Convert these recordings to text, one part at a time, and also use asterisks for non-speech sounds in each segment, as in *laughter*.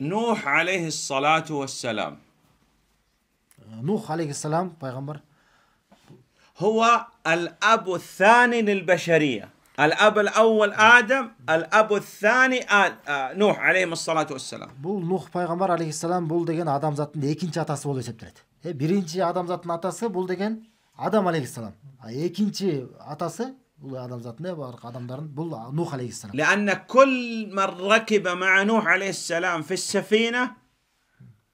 نوح عليه الصلاة والسلام нух алейхиссалам пайғамбар هو الأب الثاني للبشرية الأب الأول آدم الأب الثاني آد... آه نوح عليه الصلاة والسلام бул нух пайғамбар алейхиссалам бул деген адамзаттын экинчи атасы болуп эсептелет э биринчи адамзаттын атасы бул деген адам алейхиссалам а экинчи атасы бул адамзаттын э баардык адамдардын бул нух алейхиссалам لأن كل من ركب مع نوح عليه السلام في السفينة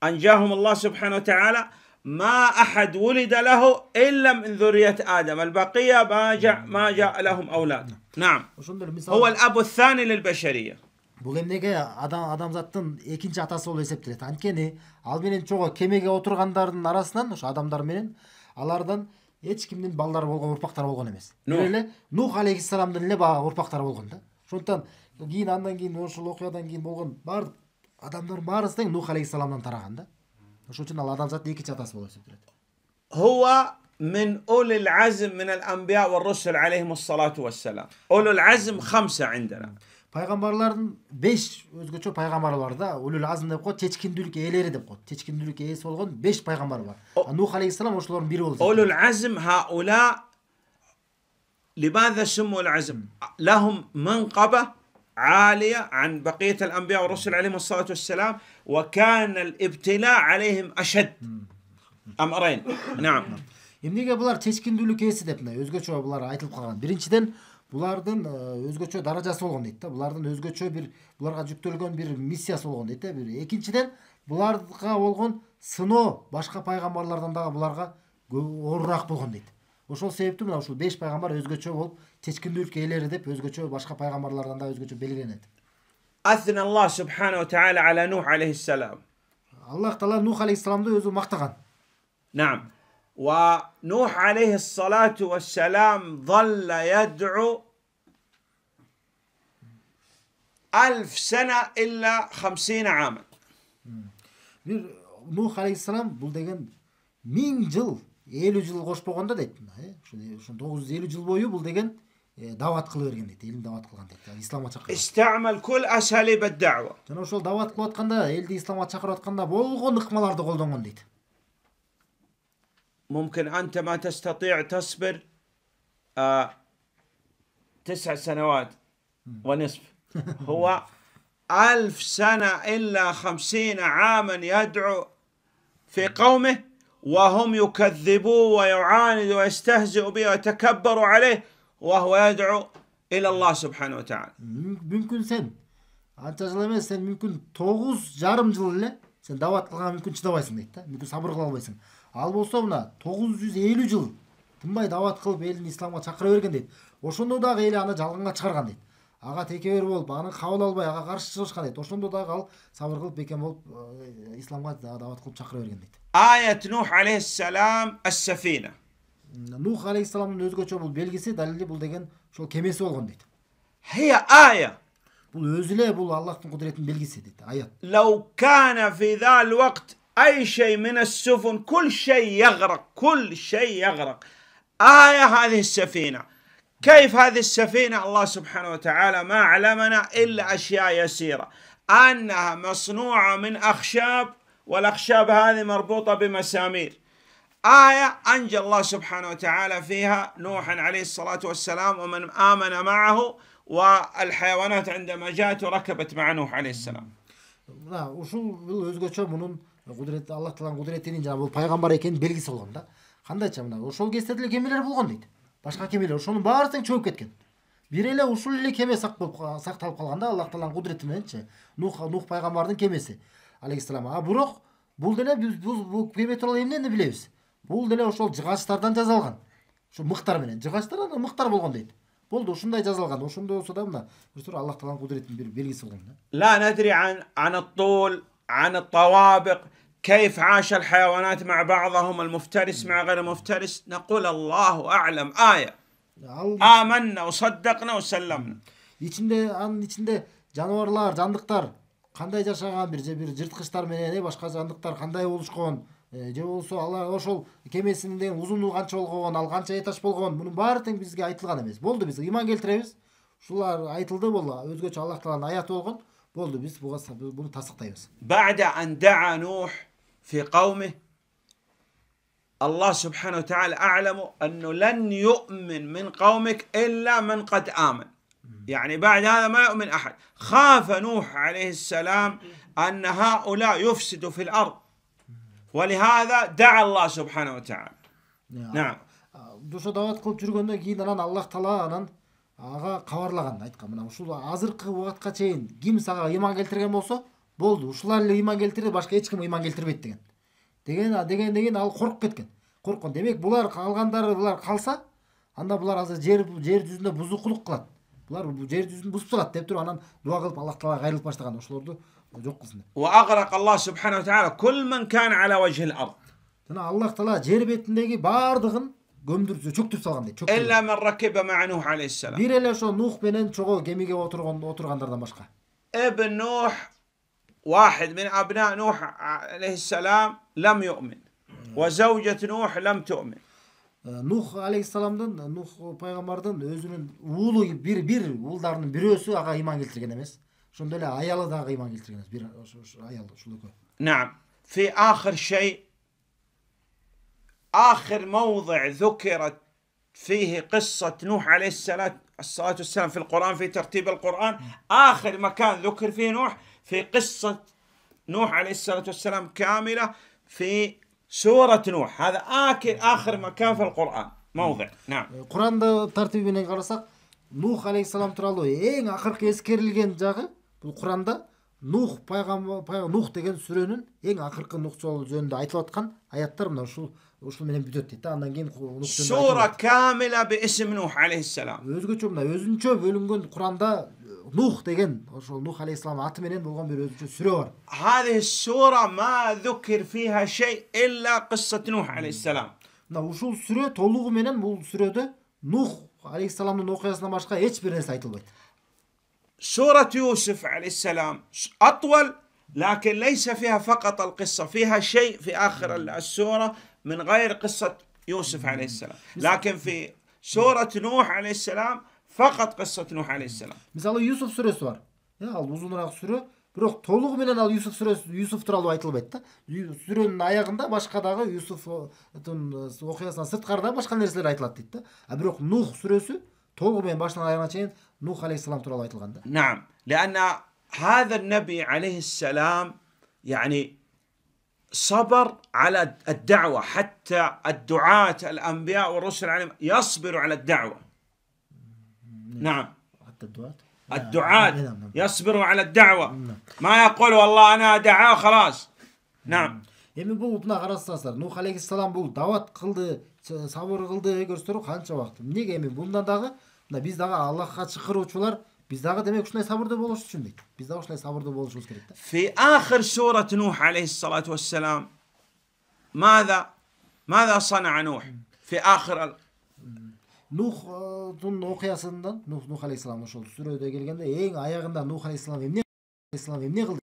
أنجاهم الله سبحانه وتعالى ما أحد ولد له إلا من ذرية آدم البقية ما جاء ما جاء لهم أولاد نعم ошондой эле هو мисалы الأب الثاني للبشرية бул эмнеге адам адамзаттын экинчи атасы болуп эсептелет анткени ал менен чогуу кемеге отургандардын арасынан ошо адамдар менен алардан эч кимдин балдары болгон урпактары болгон эмес бир Нух. эле нух алейхиссаламдын эле баягы урпактары болгон да ошондуктан кийин андан кийин ошол окуядан кийин болгон баардык адамдардын баарысы тең нух алейхиссаламдан тараган да ошон үчүн ал адамзаттын экинчи атасы болуп эсептелет هو من أولي العزم من الأنبياء والرسل عليهم الصلاة والسلام أولو العزم خمسة عندنا payg'ambarlarning besh o'zgacha payg'ambari bor da ulul azm deb qo'yadi chechkindilik egalari deb qo'yadi chechkindilik egasi bo'lgan besh payg'ambar bor nuh alayhissalom o'shalarni biri bo'ldi ulul azm haula لماذا سموا العزم لهم منقبة عالية عن بقية الأنبياء والرسل عليهم الصلاة والسلام وكان الابتلاء عليهم أشد أمرين نعم Emnige bular cheskindilik esi deb, o'zgacha bular aytilib qolgan. Birinchidan биринчиден булардын э, өзгөчө даражасы болгон дейт да булардын өзгөчө бир буларга жүктөлгөн бир миссиясы болгон дейт да бир экинчиден буларга болгон сыноо башка пайгамбарлардан дагы буларга көө- оорураак болгон дейт ошол себептен мына ушул беш пайгамбар өзгөчө болуп чечкиндүүлүк ээлери деп өзгөчө башка пайгамбарлардан дагы өзгөчө белгиленет أثنى الله سبحانه وتعالى على نوح عليه السلام аллах таала нух алейхисаламды өзү мактаган نعم ونوح عليه الصلاة والسلام ظل يدعو ألف سنة إلا خمسين عاما бир нух алейхисалам бул деген миң жыл элүү жыл кошпогондо дейт мына, э ушул ушул тогуз жүз элүү жыл бою бул деген э, дават кыла берген дейт элин дават кылган дейт исламга чакырган استعمل كل أساليب الدعوة жана ошол дават кылып атканда элди исламга чакырып атканда болгон ыкмаларды колдонгон дейт ممكن أنت ما تستطيع تصبر آه تسع سنوات ونصف *laughs* هو ألف سنة إلا خمسين عاما يدعو في قومه وهم يكذبوه ويعاند ويستهزئ به ويتكبروا عليه وهو يدعو إلى الله سبحانه وتعالى Мүм- мүмкүн сен анча жыл эмес сен мүмкүн тогуз жарым жыл эле сен дават кылганга мүмкүн чыдабайсың дейт да мүмкүн сабыр кыла албайсың ал болсо мына 950 жыл тынбай даабат кылып элин исламга чакыра берген дейт ошондо дагы эл аны жалганга чыгарган дейт ага текебер болуп аны кабыл албай ага каршы чыгышкан дейт ошондо дагы ал сабыр кылып бекем болуп исламга даабат кылып чакыра берген дейт аят нух алейхисалам ассафина. Нух алейхисаламдын өзгөчө бул белгиси далили бул деген ошол кемеси болгон дейт хия ая. Бул өзү эле бул аллахтын кудуретинин белгиси дейт аят. Лау кана фи أي شيء من السفن كل شيء يغرق كل شيء يغرق. آية هذه السفينة. كيف هذه السفينة؟ الله سبحانه وتعالى ما علمنا إلا أشياء يسيرة. أنها مصنوعة من أخشاب والأخشاب هذه مربوطة بمسامير. آية أنجى الله سبحانه وتعالى فيها نوح عليه الصلاة والسلام ومن آمن معه والحيوانات عندما جاءت وركبت مع نوح عليه السلام. نعم وشو shumë شو është құдірет алла тағаланың құдіретінен жаңағы бұл пайғамбар екенінің белгісі болған да қандайша мына ошол кезде деле кемелер болған дейді башка кемелер ошонун баарысы чөгүп кеткен бир эле ушул эле кеме сакталып калган да аллах тааланын кудурети мененчи нух нух пайгамбардын кемеси алейхисалам а бирок бул деле биз бул кеме тууралуу эмнени билебиз бул деле ошол жыгачтардан жасалган ушу мыктар менен жыгачтар анан мыктар болгон дейт болду ушундай жазылган ошондой болсо да мына бир Алла тааланын кудуретинин бир белгиси болгон да عن عن الطول عن الطوابق كيف عاش الحيوانات مع بعضهم المفترس مع غير المفترس نقول الله أعلم آية ал آمنا وصدقنا وسلمنا ичинде анын ичинде жаныбарлар жандыктар кандай жашаган бир же бир жырткычтар менен э башка жандыктар кандай болушкон э, же болбосо алар ошол кемесинин деген узундугу канча болгон ал канча этаж болгон мунун баары тең бизге айтылган эмес болду биз ыйман келтиребиз ушулар айтылды бул өзгөчө аллах тааланын аяты болгон Oldu biz bu, bunu tasdikliyoruz. Ba'de an da'a Nuh fi kavmih Allah subhanahu wa أعلم أنه لن يؤمن من قومك إلا من قد آمن. يعني بعد هذا ما يؤمن أحد. خاف نوح عليه السلام أن هؤلاء يفسدوا في الأرض. ولهذا دعا الله سبحانه وتعالى. نعم. Duşa davet kılıp çürgönden giyinden Allah talanan ага кабарлаган айткан мына ушул азыркы убакытка чейин ким сага ыйман келтирген болсо болду ушулар эле ыйман келтирди башка эч ким ыйман келтирбейт деген деген дегенден кийин ал коркуп кеткен корккон демек булар калгандары булар калса анда булар азыр жер жер жүзүндө бузукулук кылат булар бу жер жүзүн бузуп салат деп туруп анан дуа кылып аллах таалага кайрылып баштаган ошолорду жок кылсын деп وأغرق الله سبحانه وتعالى كل من كان على وجه الأرض жана аллах таала жер бетиндеги баардыгын gömdürse çöktürüp salgan deydi. Ella men rakibe ma'a Nuh aleyhisselam. Bir ele şu Nuh benen çoğu gemige oturgan oturganlardan başka. Ebn Nuh واحد من أبناء نوح عليه السلام لم يؤمن وزوجة نوح لم تؤمن Nuh aleyhisselamdan, Nuh peygamberden özünün uğulu bir bir uğullarının birisi aga iman getirgen emes. Şunda öyle ayalı da aga iman getirgen emes. Bir ayalı şuluk. Naam. Fi ahir şey آخر شيء آخر موضع ذكرت فيه قصة نوح عليه الصلاة الصلاة والسلام في القرآن في ترتيب القرآن آخر مكان ذكر فيه نوح في قصة نوح عليه الصلاة والسلام كاملة في سورة نوح هذا آخر آخر مكان في القرآن موضع نعم куранды тартиби менен карасак нух алейхисалам тууралуу эң акыркы эскерилген жагы бул куранда нух пайгамбар нух деген сүрөнүн эң акыркы нух жөнүндө айтылып аткан аяттар мына ушул ушул менен бүтөт дейт да андан кийин нух жөнүндө سورة айтылбайт. كاملة باسم نوح عليه السلام өзгөчө мына өзүнчө бөлүнгөн куранда нух деген ошол нух алейхисалам аты менен болгон бир өзүнчө сүрө бар هذه السورة ما ذكر فيها شيء إلا قصة نوح عليه السلام мына ушул сүрө толугу менен бул сүрөдө нух алейхисаламдын окуясынан башка эч бир нерсе айтылбайт سورة يوسف عليه السلام أطول لكن ليس فيها فقط القصة فيها شيء في آخر السورة من غير قصة يوسف عليه السلام لكن في سورة نوح عليه السلام فقط قصة نوح عليه السلام мисалы юсуф сүрөсү бар э ал узунураак сүрө бирок толугу менен ал юсуф сүрөсү юсуф тууралуу айтылбайт да Ю- сүрөнүн аягында башка дагы юсуфтун окуясынан сырткары дагы башка нерселер айтылат дейт да а бирок нух сүрөсү толугу менен башынан аягына чейин нух алейхисалам тууралуу айтылган да نعم لأن هذا النبي عليه السلام يعني صبر على الدعوة حتى الدعاة الأنبياء والرسل عليهم يصبروا على الدعوة نعم حتى الدعاة الدعاة نعم، نعم. يصبروا على الدعوة ما يقول والله أنا دعاء خلاص نعم эми бул мына карасаңыздар нух алейхисалам бул дават кылды ч- сабыр кылды көрсөтөрбү канча убакыт эмнеге эми мындан дагы мына биз дагы аллахка чакыруучулар Biz daha demek shunday sabrda bo'lishni tushundik. Bizdagi shunday sabrda bo'lishimiz gerekti. Fi ahir surati Nuh aleyhissalatu vesselam. vassalam ماذا ماذا Nuh? Fi ahir al... Nuh'un voqeasidan Nuh Nuh aleyhissalamın şu sürü öde gelgen de en ayağında Nuh alayhissalom emne alayhissalom emne kıldı.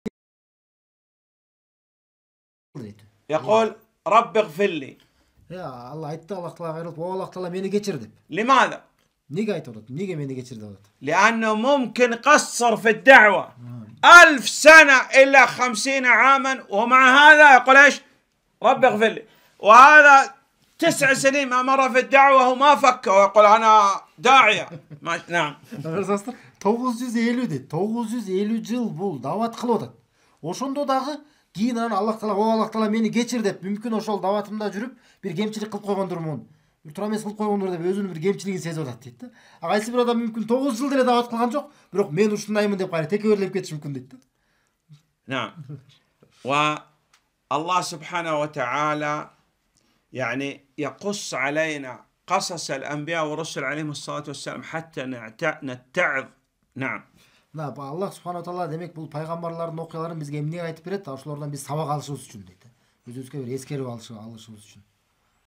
يقول رب اغفر لي. Ya Allah aytdi Alloh taolo g'ayrat, "O Alloh taolo meni kechir" deb. Limada? эмнеге айтып атат эмнеге мени кечир деп атат لأنه ممكن قصر في الدعوة ألف سنة إلا خمسين عاما ومع هذا يقول إيش رب اغفر لي وهذا تسع سنين ما مر في الدعوة وما فك ويقول أنا داعية ما نعم карасаңыздар тогуз жүз элүү дейт тогуз жүз элүү жыл бул дават кылып атат ошондо дагы кийин анан аллах таала о аллах таала мени кечир деп мүмкүн ошол даватымда жүрүп бир кемчилик кылып койгондурмун бир туура эмес кылып койгондур деп өзүнүн бир кемчилигин сезип атат дейт да а кайсы бир адам мүмкүн тогуз жыл деле дават кылган жок бирок мен ушундаймын деп кайра текеберлеп кетиши мүмкүн дейт да نعم والله سبحانه وتعالى يعني يقص علينا قصص الأنبياء والرسل عليهم الصلاة والسلام حتى نعت- نتعظ نعم мына аллах субхана таала демек бул пайгамбарлардын окуяларын бизге эмнеге айтып берет ошолордон биз сабак алышыбыз үчүн дейт өзүбүзгө бир эскерип алышы алышыбыз үчүн